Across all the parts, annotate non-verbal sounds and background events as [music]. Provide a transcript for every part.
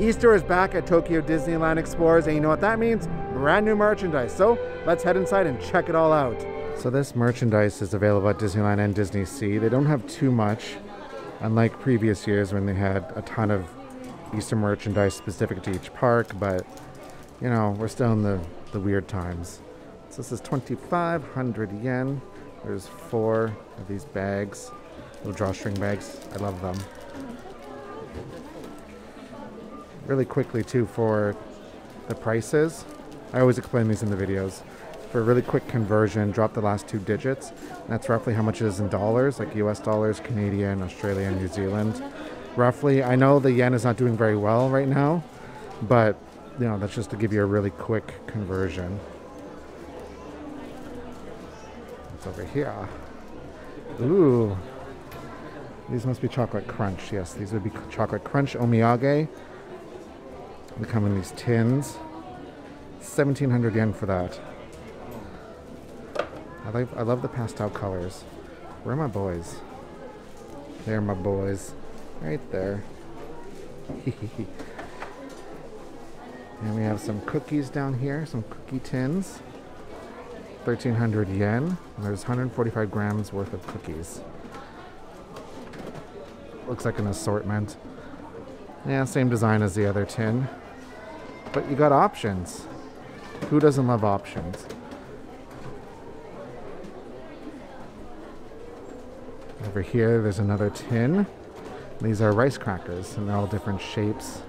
Easter is back at Tokyo Disneyland Explorers, and you know what that means? Brand new merchandise. So let's head inside and check it all out. So this merchandise is available at Disneyland and DisneySea. They don't have too much, unlike previous years when they had a ton of Easter merchandise specific to each park, but you know, we're still in the, the weird times. So this is 2,500 yen. There's four of these bags, little drawstring bags. I love them. Really quickly too for the prices. I always explain these in the videos. For a really quick conversion, drop the last two digits. That's roughly how much it is in dollars, like US dollars, Canadian, Australian, New Zealand. Roughly, I know the yen is not doing very well right now, but you know, that's just to give you a really quick conversion. It's over here. Ooh. These must be chocolate crunch. Yes, these would be chocolate crunch omiyage. They come in these tins. 1700 yen for that. I love, I love the pastel colors. Where are my boys? There are my boys. Right there. [laughs] and we have some cookies down here, some cookie tins. 1300 yen. There's 145 grams worth of cookies. Looks like an assortment. Yeah, same design as the other tin. But you got options. Who doesn't love options? Over here, there's another tin. These are rice crackers, and they're all different shapes,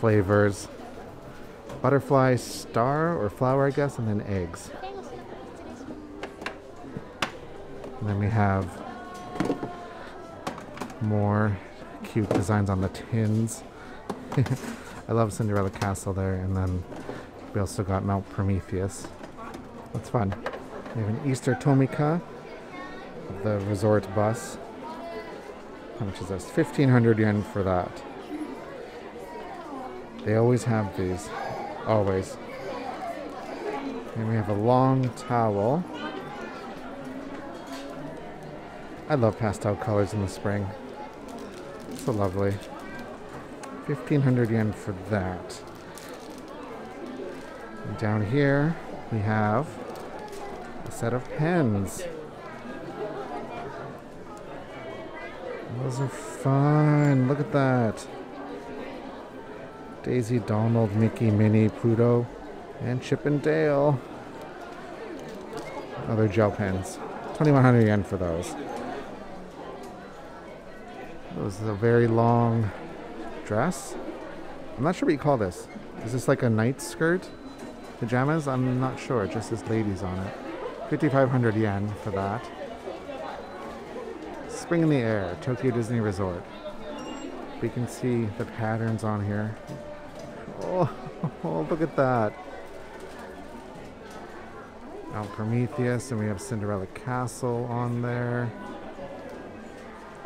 flavors. Butterfly star or flower, I guess, and then eggs. And then we have more cute designs on the tins. [laughs] I love Cinderella Castle there, and then we also got Mount Prometheus. That's fun. We have an Easter Tomica, the resort bus. How much is this? 1500 yen for that. They always have these. Always. And we have a long towel. I love pastel colors in the spring. So lovely. 1500 yen for that. And down here we have a set of pens. Those are fun. Look at that. Daisy, Donald, Mickey, Minnie, Pluto, and Chip and Dale. Other gel pens. 2100 yen for those. Those are very long dress. I'm not sure what you call this. Is this like a night skirt? Pajamas? I'm not sure. It just says ladies on it. 5,500 yen for that. Spring in the Air, Tokyo Disney Resort. We can see the patterns on here. Oh, [laughs] oh look at that. Mount Prometheus, and we have Cinderella Castle on there.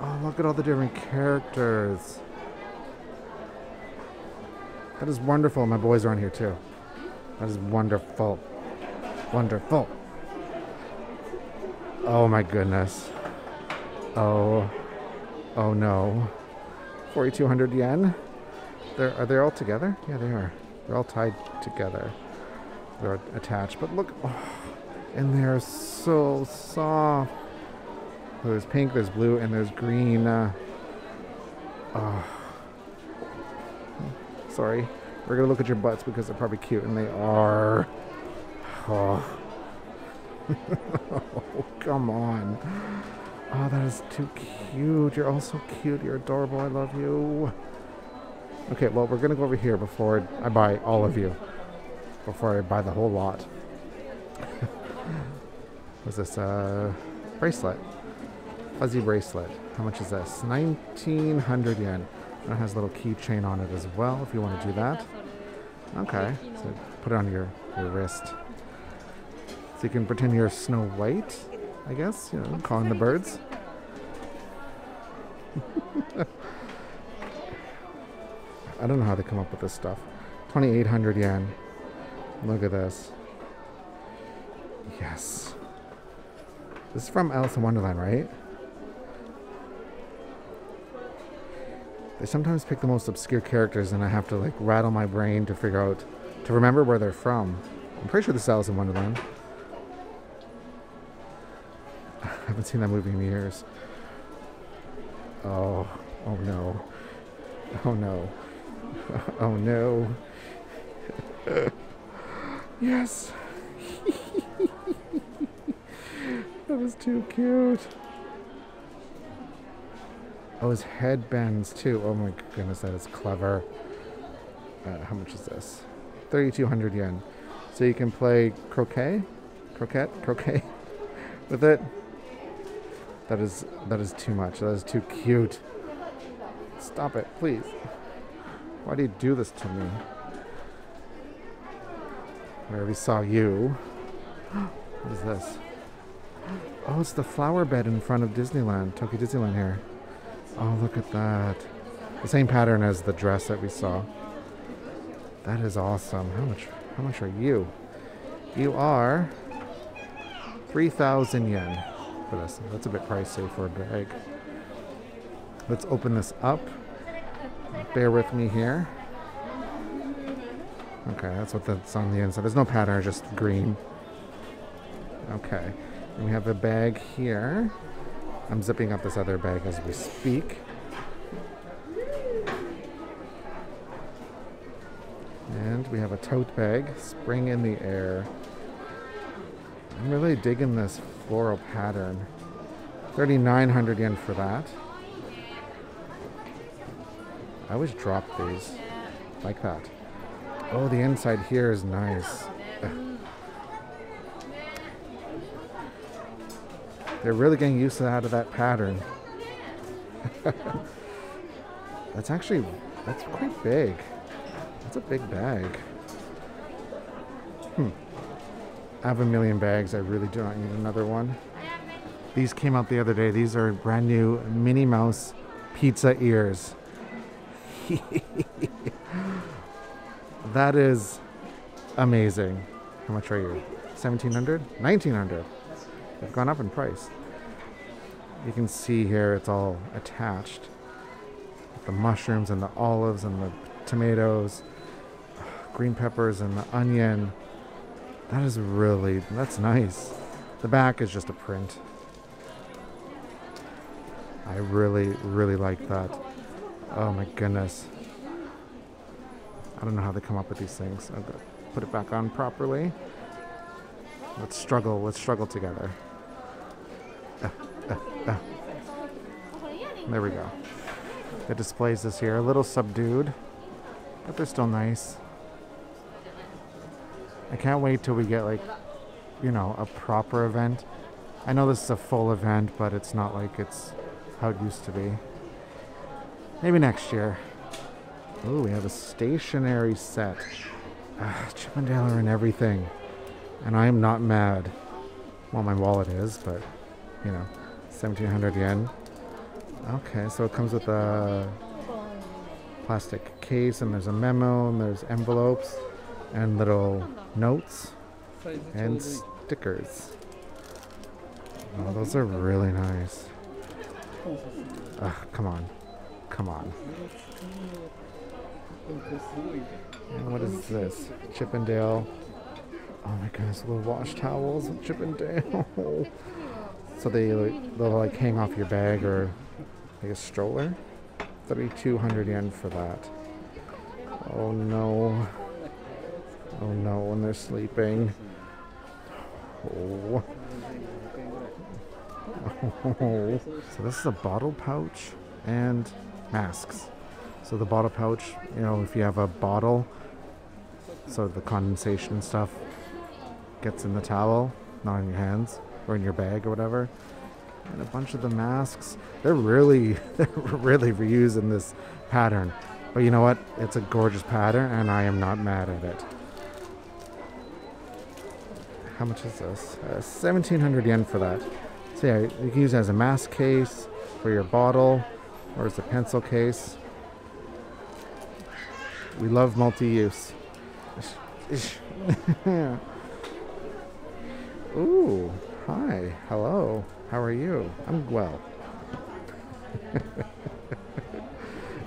Oh, look at all the different characters. That is wonderful. My boys are on here too. That is wonderful. Wonderful. Oh my goodness. Oh. Oh no. 4,200 yen? They're, are they all together? Yeah, they are. They're all tied together. They're attached. But look. Oh, and they're so soft. there's pink, there's blue, and there's green. Uh, oh. Sorry. We're to look at your butts because they're probably cute, and they are. Oh. [laughs] oh, come on. Oh, that is too cute. You're all so cute. You're adorable. I love you. Okay, well, we're to go over here before I buy all of you. Before I buy the whole lot. [laughs] What's this? Uh, bracelet. Fuzzy bracelet. How much is this? 1900 yen. It has a little keychain on it as well if you want to do that. Okay, so put it on your, your wrist. So you can pretend you're Snow White, I guess, you know, calling the birds. [laughs] I don't know how they come up with this stuff. 2,800 yen. Look at this. Yes. This is from Alice in Wonderland, right? They sometimes pick the most obscure characters, and I have to like rattle my brain to figure out, to remember where they're from. I'm pretty sure this is Alice in Wonderland. [laughs] I haven't seen that movie in years. Oh, oh no. Oh no. [laughs] Oh no. [laughs] yes. that was too cute. Oh, his head bends too. Oh my goodness, that is clever. Uh, how much is this? 3,200 yen. So you can play croquet, croquet, croquet [laughs] with it. That is that is too much. That is too cute. Stop it, please. Why do you do this to me? I already saw you. [gasps] What is this? Oh, it's the flower bed in front of Disneyland, Tokyo Disneyland here. Oh, look at that. The same pattern as the dress that we saw. That is awesome. How much how much are you? You are 3,000 yen for this. That's a bit pricey for a bag. Let's open this up. Bear with me here. Okay, that's what that's on the inside. There's no pattern, just green. Okay. And we have a bag here. I'm zipping up this other bag as we speak. And we have a tote bag, spring in the air. I'm really digging this floral pattern. 3,900 yen for that. I always drop these like that. Oh, the inside here is nice. They're really getting used to out of that pattern. [laughs] that's actually that's quite big. That's a big bag. Hmm. I have a million bags. I really do not need another one. These came out the other day. These are brand new Minnie Mouse pizza ears. [laughs] that is amazing. How much are you? 1700 1900 They've gone up in price. You can see here it's all attached. The mushrooms and the olives and the tomatoes, green peppers and the onion. That is really, that's nice. The back is just a print. I really, really like that. Oh my goodness. I don't know how they come up with these things. I've got to put it back on properly. Let's struggle. Let's struggle together. Uh, uh, uh. There we go. It displays this here. A little subdued, but they're still nice. I can't wait till we get like, you know, a proper event. I know this is a full event, but it's not like it's how it used to be. Maybe next year. Oh, we have a stationary set. Ah, and Dale are in everything. And I am not mad. Well, my wallet is, but, you know, 1700 yen. Okay, so it comes with a plastic case, and there's a memo, and there's envelopes, and little notes, and stickers. Oh, those are really nice. Ugh, come on. Come on. And what is this? Chip 'n Dale. Oh my goodness, little wash towels with Chip 'n Dale. [laughs] so they they'll like hang off your bag or like a stroller. 3200 yen for that. Oh no. Oh no, when they're sleeping. Oh. Oh. [laughs] So this is a bottle pouch and masks. So the bottle pouch, you know, if you have a bottle, so the condensation stuff gets in the towel, not in your hands or in your bag or whatever. And a bunch of the masks, they're really, [laughs] they're really reusing this pattern. But you know what? It's a gorgeous pattern, and I am not mad at it. How much is this? Uh, 1700 yen for that. So yeah, you can use it as a mask case for your bottle or as a pencil case. We love multi-use. [laughs] Ooh, hi, hello. How are you? I'm well. [laughs]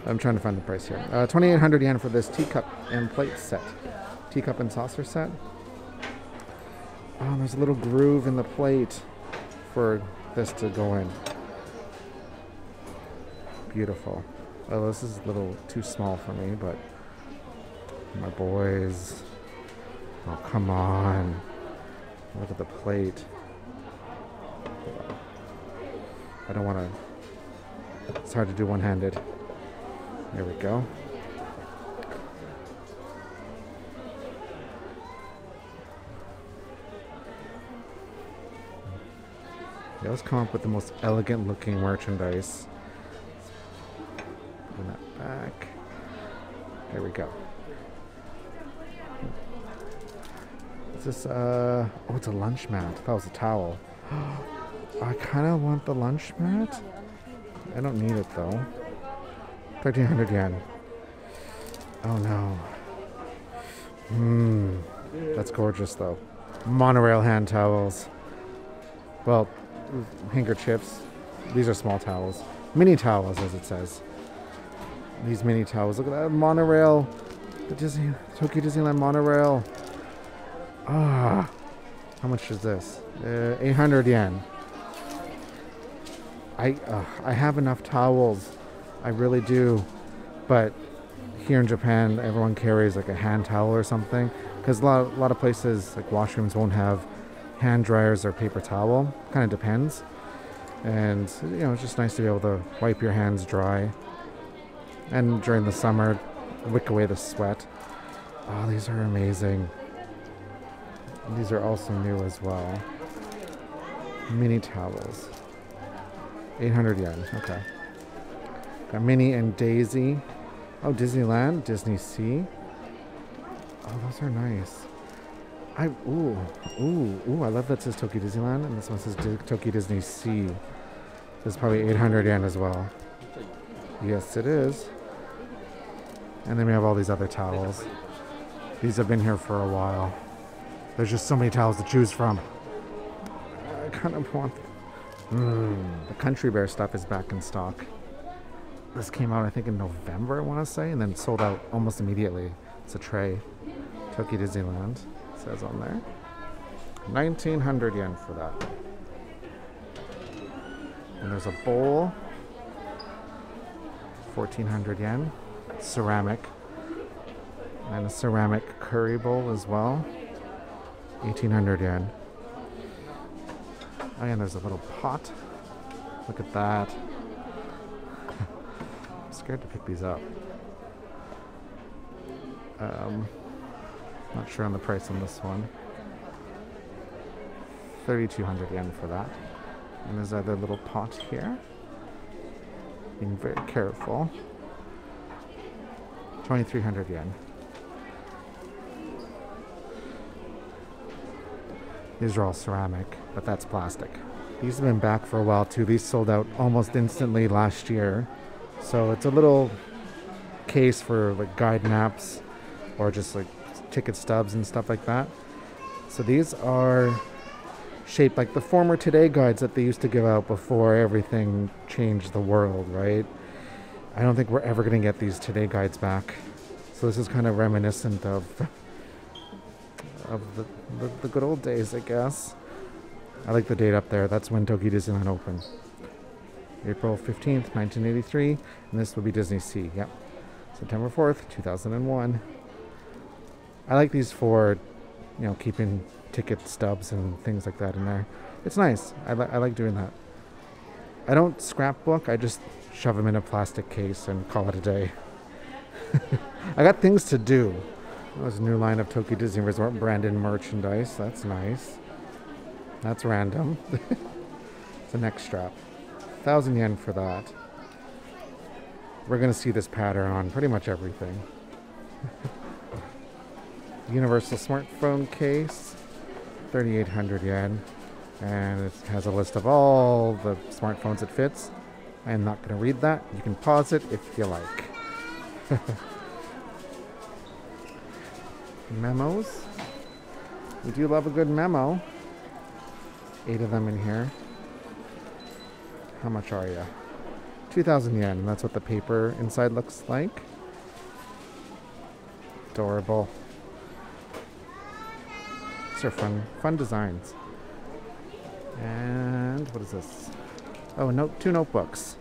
I'm trying to find the price here. Uh, 2,800 yen for this teacup and plate set. Teacup and saucer set. Oh, there's a little groove in the plate for this to go in. Beautiful. Oh, this is a little too small for me, but my boys. Oh, come on. Look at the plate. I don't want to. It's hard to do one handed. There we go. They always come up with the most elegant looking merchandise. Putting that back. There we go. Is this, uh, oh, it's a lunch mat. That was a towel. [gasps] I kind of want the lunch mat. I don't need it though. 1300 yen. Oh no. Mmm. That's gorgeous though. Monorail hand towels. Well, handkerchiefs. These are small towels. Mini towels, as it says. These mini towels. Look at that monorail. The Disney Tokyo Disneyland monorail. Ah. How much is this? Uh, 800 yen. I uh, I have enough towels. I really do. But here in Japan, everyone carries like a hand towel or something because a lot, a lot of places like washrooms won't have hand dryers or paper towel. Kind of depends. And you know, it's just nice to be able to wipe your hands dry. And during the summer, wick away the sweat. Oh, these are amazing. These are also new as well. Mini towels. 800 yen. Okay. Got Minnie and Daisy. Oh, Disneyland, DisneySea. Oh, those are nice. I ooh ooh ooh. I love that says Tokyo Disneyland, and this one says Di- Tokyo DisneySea. This is probably 800 yen as well. Yes, it is. And then we have all these other towels. These have been here for a while. There's just so many towels to choose from. I kind of want. Mm, the Country Bear stuff is back in stock. This came out, I think, in November, I want to say, and then sold out almost immediately. It's a tray. Tokyo Disneyland says on there. 1900 yen for that. And there's a bowl. 1400 yen. Ceramic. And a ceramic curry bowl as well. 1800 yen. Oh, and there's a little pot. Look at that. [laughs] I'm scared to pick these up. Um, not sure on the price on this one. 3200 yen for that. And there's other little pot here. Being very careful. 2300 yen. These are all ceramic, but that's plastic. These have been back for a while too. These sold out almost instantly last year. So it's a little case for like guide maps or just like ticket stubs and stuff like that. So these are shaped like the former Today guides that they used to give out before everything changed the world, right? I don't think we're ever going to get these Today guides back. So this is kind of reminiscent of of the, the, the good old days, I guess. I like the date up there. That's when Tokyo Disneyland opened. April 15th, 1983. And this would be DisneySea. Yep. September 4th, 2001. I like these for, you know, keeping ticket stubs and things like that in there. It's nice. I, li- I like doing that. I don't scrapbook. I just shove them in a plastic case and call it a day. [laughs] I got things to do. There's a new line of Tokyo Disney Resort branded merchandise. That's nice. That's random. [laughs] it's a neck strap. Thousand yen for that. We're gonna see this pattern on pretty much everything. [laughs] Universal smartphone case, 3,800 yen, and it has a list of all the smartphones it fits. I am not gonna read that. You can pause it if you like. [laughs] Memos. We do love a good memo. Eight of them in here. How much are you? 2,000 yen, and that's what the paper inside looks like. Adorable. These are fun, fun designs. And what is this? Oh, note two notebooks.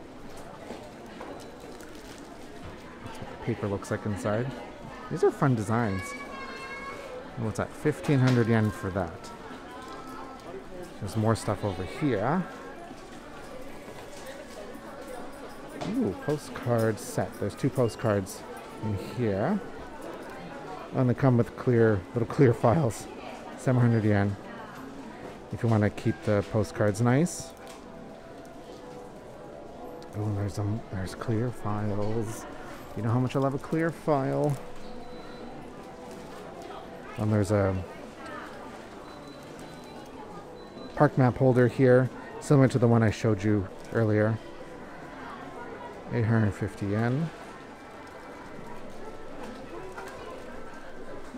That's what the paper looks like inside. These are fun designs. What's that? 1500 yen for that. There's more stuff over here. Ooh, postcard set. There's two postcards in here. And they come with clear, little clear [laughs] files. 700 yen. If you want to keep the postcards nice. Oh, there's a, there's clear files. You know how much I love a clear file. And there's a park map holder here, similar to the one I showed you earlier. 850 yen.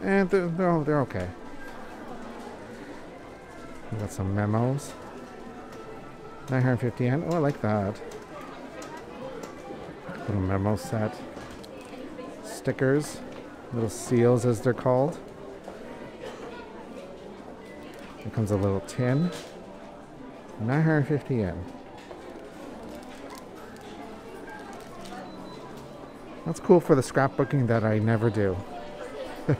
And they're, they're, they're okay. We got some memos. 950 yen. Oh, I like that. Little memo set. Stickers. Little seals, as they're called. Here comes a little tin. 950 yen. That's cool for the scrapbooking that I never do. [laughs]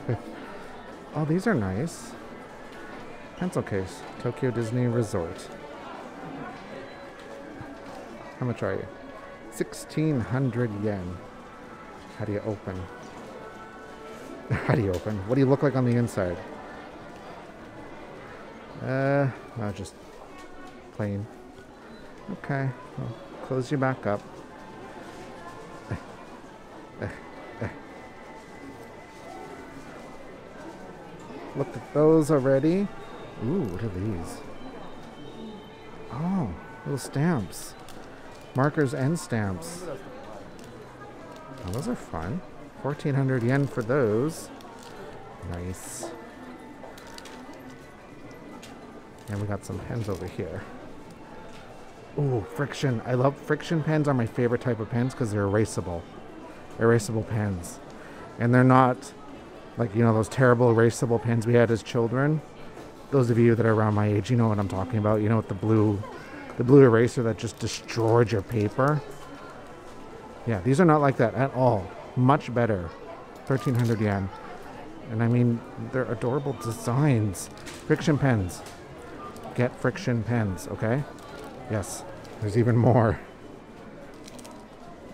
oh, these are nice. Pencil case. Tokyo Disney Resort. How much are you? 1600 yen. How do you open? [laughs] How do you open? What do you look like on the inside? Uh, no, just plain. Okay, well, close you back up. Looked at those already. Ooh, what are these? Oh, little stamps. Markers and stamps. Oh, those are fun. 1400 yen for those. Nice. And we got some pens over here. Ooh, friction. I love friction pens are my favorite type of pens because they're erasable. Erasable pens. And they're not like, you know, those terrible erasable pens we had as children. Those of you that are around my age, you know what I'm talking about. You know, with the blue the blue eraser that just destroyed your paper. Yeah, these are not like that at all. Much better. 1300 yen. And I mean, they're adorable designs. Friction pens. Get friction pens, okay? Yes, there's even more.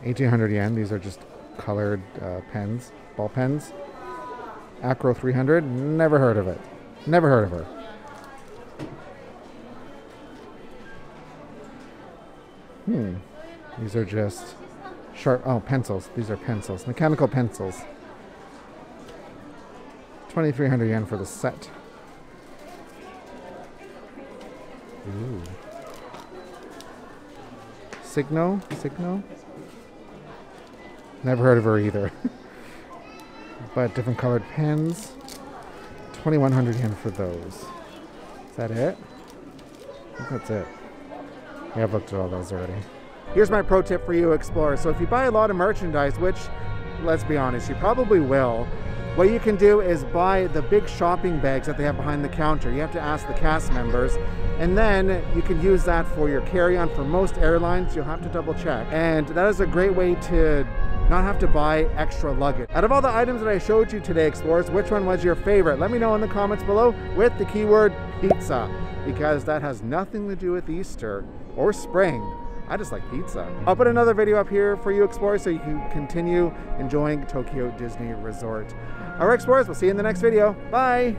1800 yen. These are just colored uh, pens, ball pens. Acro 300. Never heard of it. Never heard of her. Hmm. These are just sharp. Oh, pencils. These are pencils. Mechanical pencils. 2300 yen for the set. Ooh. Signo? Signo? Never heard of her either. [laughs] but different colored pens. 2100 yen for those. Is that it? that's it. Yeah, I've looked at all those already. Here's my pro tip for you explorers. So if you buy a lot of merchandise, which let's be honest, you probably will, what you can do is buy the big shopping bags that they have behind the counter. You have to ask the cast members. And then you can use that for your carry-on. For most airlines, you'll have to double check. And that is a great way to not have to buy extra luggage. Out of all the items that I showed you today, explorers, which one was your favorite? Let me know in the comments below with the keyword pizza, because that has nothing to do with Easter or spring. I just like pizza. I'll put another video up here for you explorers so you can continue enjoying Tokyo Disney Resort. Alright explorers, we'll see you in the next video. Bye!